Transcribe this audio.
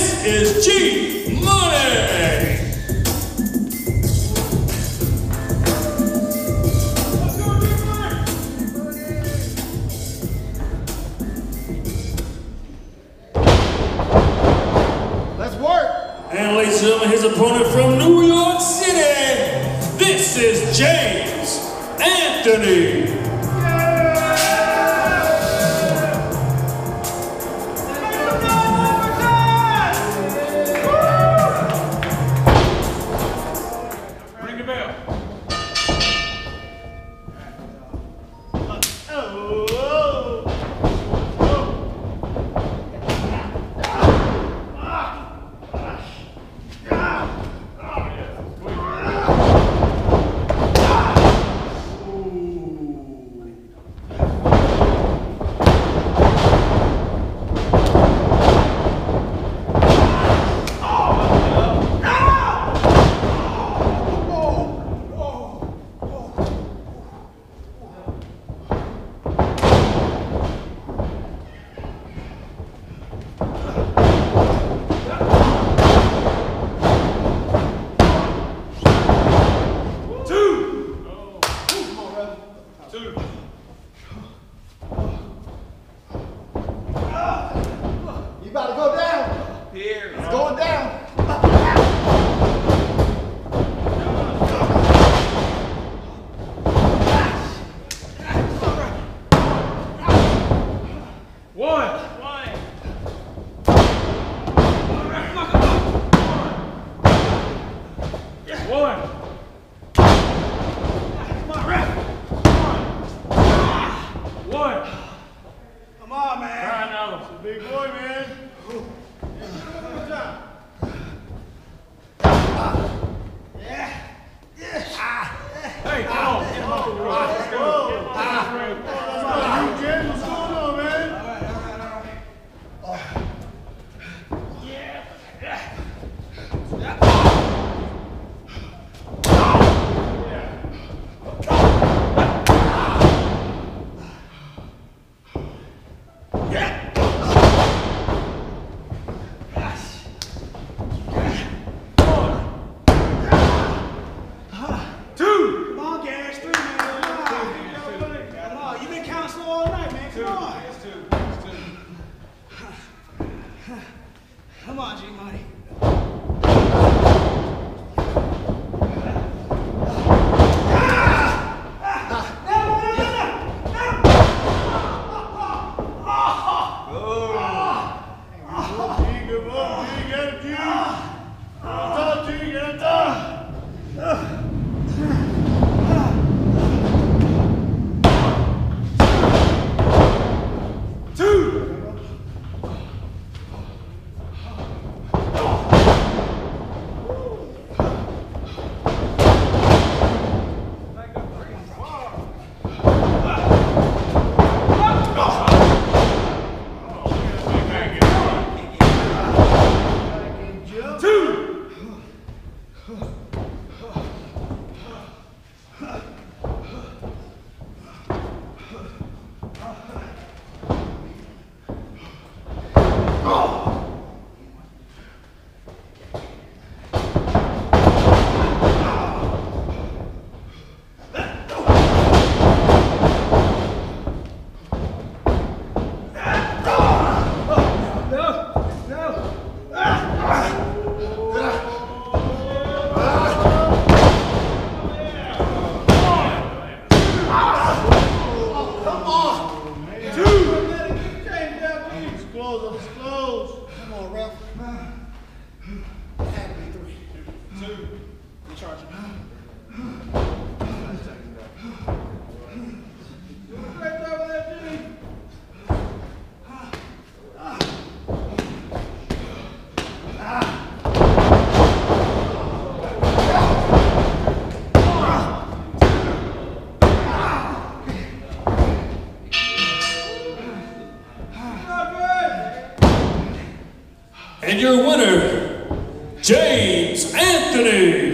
This is cheap Money. Let's work. And ladies and gentlemen, his opponent from New York City. This is James Anthony. Big boy, man. Come on, G-Money. charging. And your winner, James Anthony.